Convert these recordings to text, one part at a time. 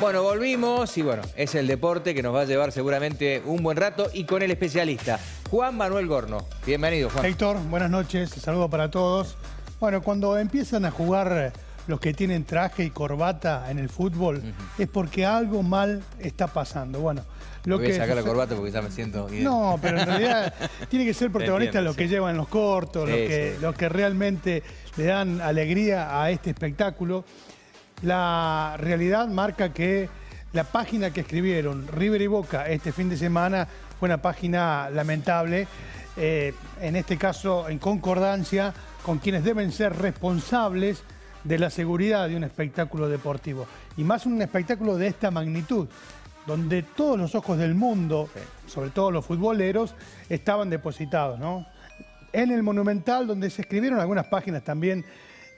Bueno, volvimos y bueno, es el deporte que nos va a llevar seguramente un buen rato y con el especialista, Juan Manuel Gorno. Bienvenido, Juan. Héctor, buenas noches, saludo para todos. Bueno, cuando empiezan a jugar los que tienen traje y corbata en el fútbol, es porque algo mal está pasando. Bueno, lo Voy que a sacar la corbata porque ya me siento bien. No, pero en realidad tiene que ser protagonista lo que llevan los cortos, lo que, que realmente le dan alegría a este espectáculo. La realidad marca que la página que escribieron River y Boca este fin de semana fue una página lamentable, eh, en este caso en concordancia con quienes deben ser responsables de la seguridad de un espectáculo deportivo. Y más un espectáculo de esta magnitud, donde todos los ojos del mundo, sobre todo los futboleros, estaban depositados. ¿no? En el Monumental, donde se escribieron algunas páginas también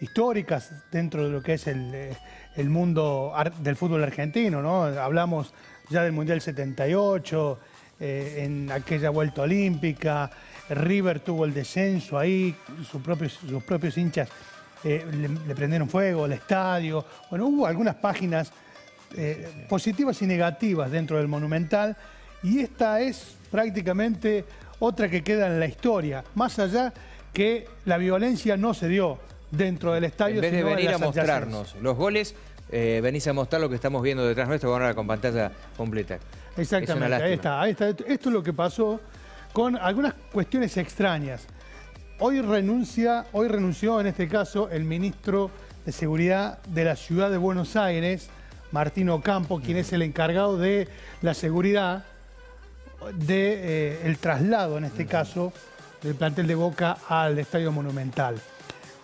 históricas dentro de lo que es el, eh, mundo del fútbol argentino. ¿no? Hablamos ya del Mundial 78, eh, en aquella vuelta olímpica, River tuvo el descenso ahí, sus propios, sus propios hinchas eh, le, prendieron fuego al estadio. Bueno, hubo algunas páginas eh, positivas y negativas dentro del Monumental y esta es prácticamente otra que queda en la historia, más allá que la violencia no se dio dentro del estadio. En vez de venir a mostrarnos los goles, eh, venís a mostrar lo que estamos viendo detrás nuestro ahora con pantalla completa. Exactamente, ahí está, ahí está. Esto es lo que pasó con algunas cuestiones extrañas. Hoy renuncia, hoy renunció en este caso el ministro de Seguridad de la Ciudad de Buenos Aires, Martino Campo, quien es el encargado de la seguridad del de, eh, traslado, en este caso, del plantel de Boca al Estadio Monumental.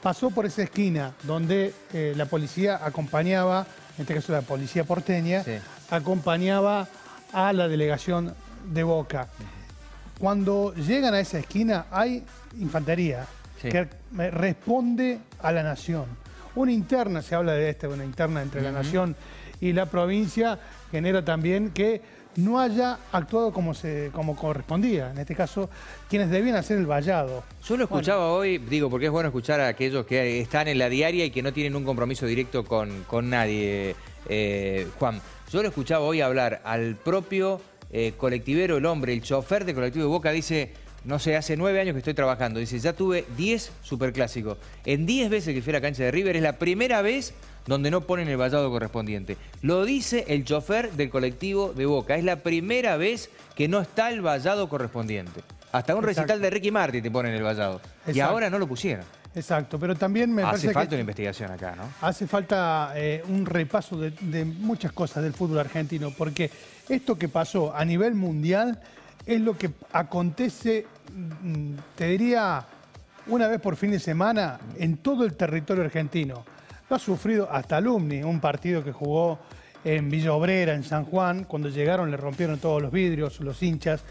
Pasó por esa esquina donde eh, la policía acompañaba, en este caso la policía porteña, acompañaba a la delegación de Boca. Cuando llegan a esa esquina hay infantería que responde a la nación. Una interna, se habla de esta, una interna entre la nación y la provincia, genera también que no haya actuado como, se, como correspondía. En este caso, quienes debían hacer el vallado. Yo lo escuchaba hoy, digo, porque es bueno escuchar a aquellos que están en la diaria y que no tienen un compromiso directo con, con nadie, eh, Juan. Yo lo escuchaba hoy hablar al propio eh, colectivero, el hombre, el chofer de colectivo de Boca, dice, no sé, hace nueve años que estoy trabajando, dice, ya tuve diez superclásicos. En diez veces que fui a la cancha de River es la primera vez donde no ponen el vallado correspondiente. Lo dice el chofer del colectivo de Boca, es la primera vez que no está el vallado correspondiente. Hasta un recital de Ricky Martin te ponen el vallado. Y ahora no lo pusieron. Exacto, pero también me hace falta una investigación acá, ¿no? Hace falta eh, un repaso de, muchas cosas del fútbol argentino, porque esto que pasó a nivel mundial es lo que acontece, mm, te diría, una vez por fin de semana en todo el territorio argentino. Lo ha sufrido hasta Alumni, un partido que jugó en Villa Obrera, en San Juan, cuando llegaron le rompieron todos los vidrios, los hinchas.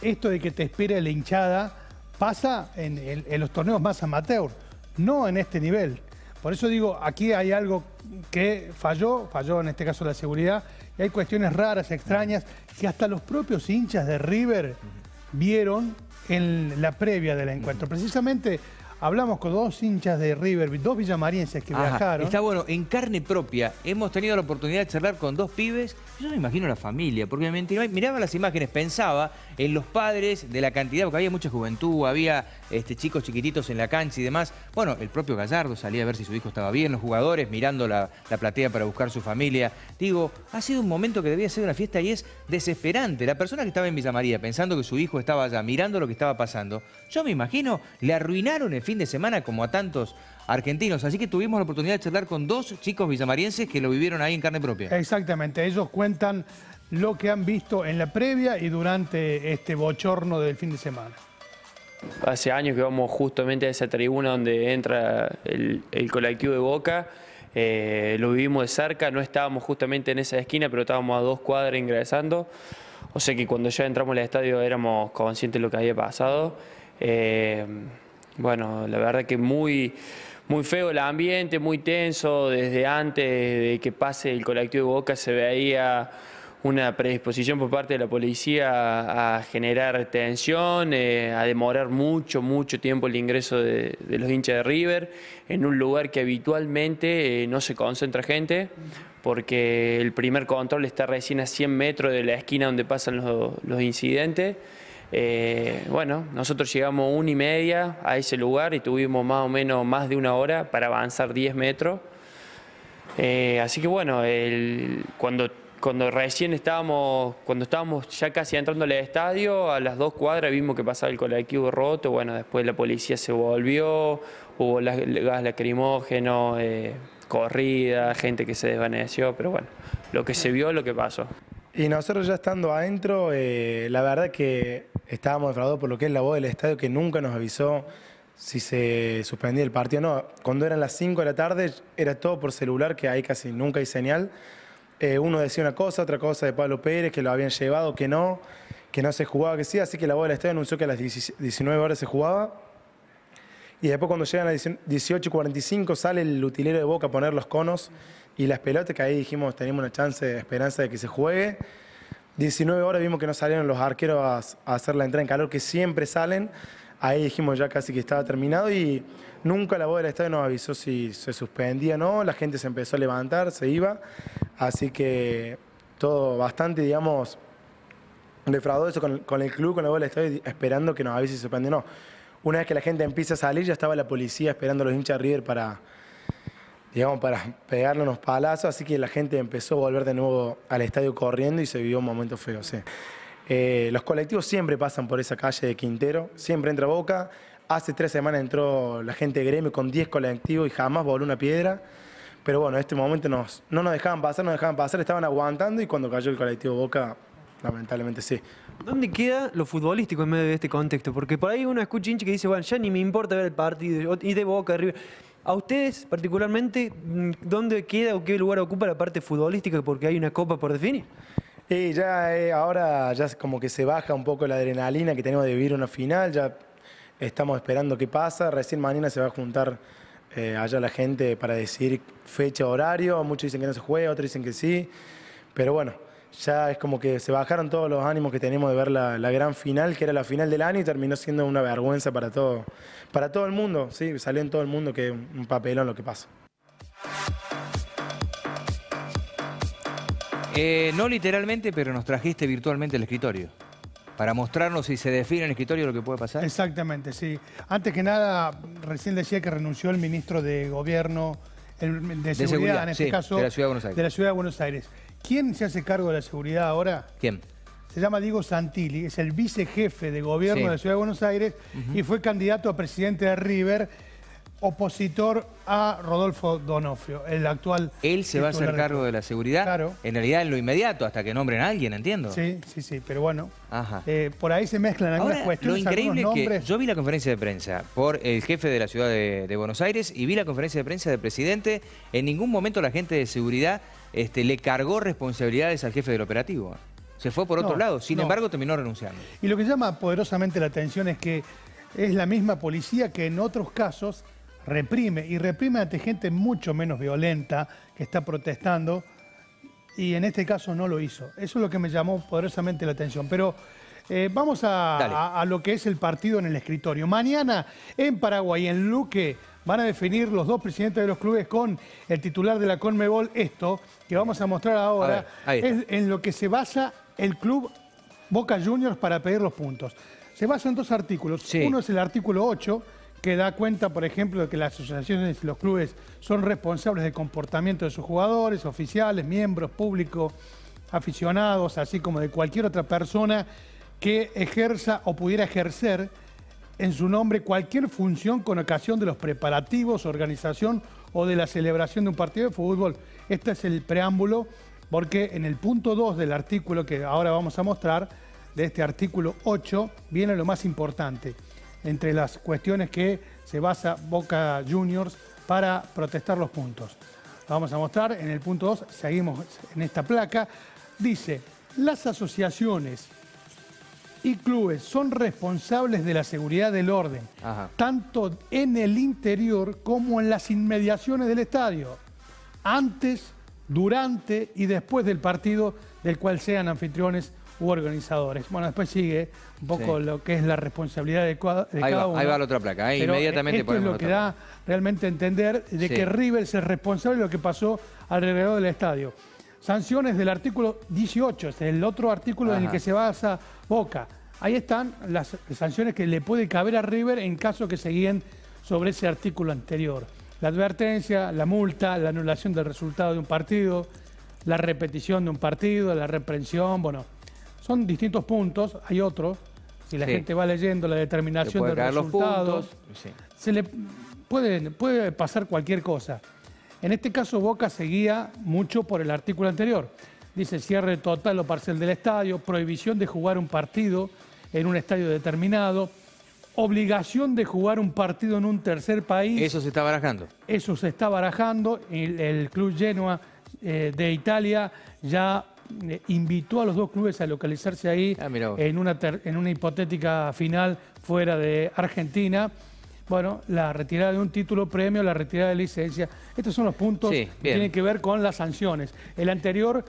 Esto de que te espere la hinchada pasa en, los torneos más amateur, no en este nivel. Por eso digo, aquí hay algo que falló, falló en este caso la seguridad, y hay cuestiones raras, extrañas, que hasta los propios hinchas de River vieron en la previa del encuentro. Precisamente Hablamos con dos hinchas de River, dos villamarienses que viajaron. Está bueno, en carne propia hemos tenido la oportunidad de charlar con dos pibes. Yo me imagino la familia, porque miraba las imágenes, pensaba en los padres de la cantidad, porque había mucha juventud, había este, chicos chiquititos en la cancha y demás. Bueno, el propio Gallardo salía a ver si su hijo estaba bien, los jugadores mirando la, la platea para buscar su familia. Digo, ha sido un momento que debía ser una fiesta y es desesperante. La persona que estaba en Villa María pensando que su hijo estaba allá, mirando lo que estaba pasando, yo me imagino, le arruinaron el fin de semana como a tantos argentinos. Así que tuvimos la oportunidad de charlar con dos chicos villamarienses que lo vivieron ahí en carne propia. Exactamente, ellos cuentan lo que han visto en la previa y durante este bochorno del fin de semana. Hace años que vamos justamente a esa tribuna donde entra el, colectivo de Boca. Eh, lo vivimos de cerca, no estábamos justamente en esa esquina, pero estábamos a dos cuadras ingresando. O sea que cuando ya entramos al estadio éramos conscientes de lo que había pasado. Eh, bueno, la verdad que muy, muy feo el ambiente, muy tenso. Desde antes de que pase el colectivo de Boca se veía una predisposición por parte de la policía a, generar tensión, eh, a demorar mucho, mucho tiempo el ingreso de, los hinchas de River en un lugar que habitualmente eh, no se concentra gente, porque el primer control está recién a 100 metros de la esquina donde pasan los, incidentes. Eh, bueno, nosotros llegamos una y media a ese lugar y tuvimos más o menos más de una hora para avanzar 10 metros. así que bueno, cuando cuando recién estábamos, cuando estábamos ya casi entrando al estadio, a las dos cuadras vimos que pasaba el colectivo roto, bueno, después la policía se volvió, hubo gas lacrimógeno, eh, corrida, gente que se desvaneció, pero bueno, lo que se vio, lo que pasó. Y nosotros ya estando adentro, eh, la verdad que estábamos defraudados por lo que es la voz del estadio, que nunca nos avisó si se suspendía el partido o no. Cuando eran las 5 de la tarde, era todo por celular, que ahí casi nunca hay señal. Eh, uno decía una cosa, otra cosa de Pablo Pérez, que lo habían llevado, que no, que no se jugaba, que sí, así que la bola del estadio anunció que a las 19 horas se jugaba. Y después cuando llegan a 18.45 sale el utilero de Boca a poner los conos y las pelotas, que ahí dijimos tenemos una chance, esperanza de que se juegue. 19 horas vimos que no salieron los arqueros a, hacer la entrada en calor, que siempre salen. Ahí dijimos ya casi que estaba terminado y nunca la voz del estadio nos avisó si se suspendía o no. La gente se empezó a levantar, se iba. Así que todo bastante, digamos, defraudó con, con el club, con la bola estoy esperando que nos avise si se suspende o no. Una vez que la gente empieza a salir, ya estaba la policía esperando a los hinchas de River para, digamos, para pegarle unos palazos, así que la gente empezó a volver de nuevo al estadio corriendo y se vivió un momento feo, sí. Eh, los colectivos siempre pasan por esa calle de Quintero, siempre entra Boca. Hace tres semanas entró la gente de gremio con 10 colectivos y jamás voló una piedra. Pero bueno, en este momento nos, no nos dejaban pasar, no nos dejaban pasar, estaban aguantando y cuando cayó el colectivo Boca, lamentablemente sí. ¿Dónde queda lo futbolístico en medio de este contexto? Porque por ahí uno escucha hincha que dice, bueno, ya ni me importa ver el partido, y de Boca, de River. A ustedes, particularmente, ¿dónde queda o qué lugar ocupa la parte futbolística? Porque hay una copa por definir. Y ya eh, ahora ya como que se baja un poco la adrenalina que tenemos de vivir una final, ya estamos esperando qué pasa, recién mañana se va a juntar eh, allá la gente para decir fecha, horario, muchos dicen que no se juega, otros dicen que sí, pero bueno, ya es como que se bajaron todos los ánimos que tenemos de ver la, gran final, que era la final del año y terminó siendo una vergüenza para todo, para todo el mundo, sí, salió en todo el mundo que un papelón lo que pasa. Eh, no literalmente, pero nos trajiste virtualmente el escritorio para mostrarnos si se define en el escritorio lo que puede pasar. Exactamente, sí. Antes que nada, recién decía que renunció el ministro de Gobierno, de, seguridad, en este caso. De la Ciudad de Buenos Aires. De la Ciudad de Buenos Aires. ¿Quién se hace cargo de la seguridad ahora? ¿Quién? Se llama Diego Santilli, es el vicejefe de gobierno de la Ciudad de Buenos Aires y fue candidato a presidente de River opositor a Rodolfo Donofrio, el actual... Él se va a hacer cargo de la seguridad, claro. en realidad en lo inmediato, hasta que nombren a alguien, entiendo. Sí, sí, sí, pero bueno, eh, por ahí se mezclan algunas cuestiones, Lo increíble es que yo vi la conferencia de prensa por el jefe de la ciudad de, Buenos Aires y vi la conferencia de prensa del presidente, en ningún momento la gente de seguridad este, le cargó responsabilidades al jefe del operativo. Se fue por otro lado, sin embargo terminó renunciando. Y lo que llama poderosamente la atención es que es la misma policía que en otros casos reprime y reprime ante gente mucho menos violenta que está protestando y en este caso no lo hizo. Eso es lo que me llamó poderosamente la atención. Pero eh, vamos a, lo que es el partido en el escritorio. Mañana en Paraguay, en Luque, van a definir los dos presidentes de los clubes con el titular de la Conmebol. Esto que vamos a mostrar ahora es en lo que se basa el club Boca Juniors para pedir los puntos. Se basa en dos artículos. Uno es el artículo 8 que da cuenta, por ejemplo, de que las asociaciones y los clubes son responsables del comportamiento de sus jugadores, oficiales, miembros, públicos, aficionados, así como de cualquier otra persona que ejerza o pudiera ejercer en su nombre cualquier función con ocasión de los preparativos, organización o de la celebración de un partido de fútbol. Este es el preámbulo porque en el punto 2 del artículo que ahora vamos a mostrar, de este artículo 8, viene lo más importante entre las cuestiones que se basa Boca Juniors para protestar los puntos. vamos a mostrar en el punto 2, seguimos en esta placa. Dice, las asociaciones y clubes son responsables de la seguridad del orden, tanto en el interior como en las inmediaciones del estadio, antes, durante y después del partido del cual sean anfitriones u organizadores. Bueno, después sigue un poco lo que es la responsabilidad de, cada uno. Ahí va la otra placa, ahí inmediatamente esto es lo que da realmente a entender de que River es el responsable de lo que pasó alrededor del estadio. Sanciones del artículo 18, es el otro artículo en el que se basa Boca. Ahí están las sanciones que le puede caber a River en caso que se guíen sobre ese artículo anterior. La advertencia, la multa, la anulación del resultado de un partido, la repetición de un partido, la reprensión, bueno, son distintos puntos, hay otros. Si la gente va leyendo la determinación de los resultados, se le puede, puede pasar cualquier cosa. En este caso, Boca seguía mucho por el artículo anterior. Dice cierre total o parcial del estadio, prohibición de jugar un partido en un estadio determinado, obligación de jugar un partido en un tercer país. Eso se está barajando. Eso se está barajando. El, club Genoa eh, de Italia ya eh, invitó a los dos clubes a localizarse ahí ah, en, una en una hipotética final fuera de Argentina. Bueno, la retirada de un título premio, la retirada de licencia. Estos son los puntos que tienen que ver con las sanciones. El anterior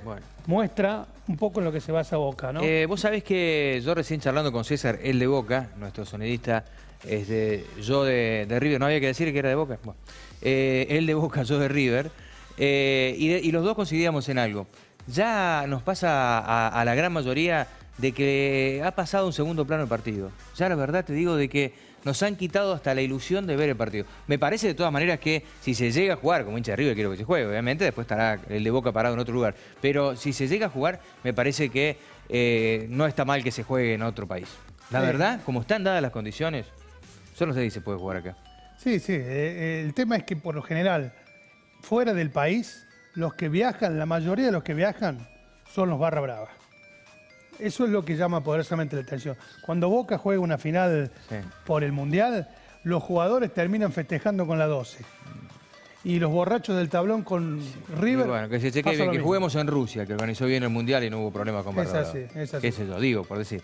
muestra un poco en lo que se basa Boca, ¿no? Eh, vos sabés que yo recién charlando con César, el de Boca, nuestro sonidista, es de, yo de, River, no había que decir que era de Boca. Bueno, eh, él de Boca, yo de River. y, los dos coincidíamos en algo ya nos pasa a, la gran mayoría de que ha pasado un segundo plano el partido. Ya la verdad te digo de que nos han quitado hasta la ilusión de ver el partido. Me parece de todas maneras que si se llega a jugar, como hincha de River quiero que se juegue, obviamente después estará el de Boca parado en otro lugar, pero si se llega a jugar, me parece que eh, no está mal que se juegue en otro país. La verdad, como están dadas las condiciones, solo se dice puede jugar acá. Sí, sí, eh, eh, el tema es que por lo general, fuera del país, los que viajan, la mayoría de los que viajan son los barra brava. Eso es lo que llama poderosamente la atención. Cuando Boca juega una final por el Mundial, los jugadores terminan festejando con la 12. Y los borrachos del tablón con River. bueno, que se cheque bien, que juguemos en Rusia, que organizó bien el Mundial y no hubo problema con Barra Es así, es así. ¿Qué sé yo? Digo, por decir.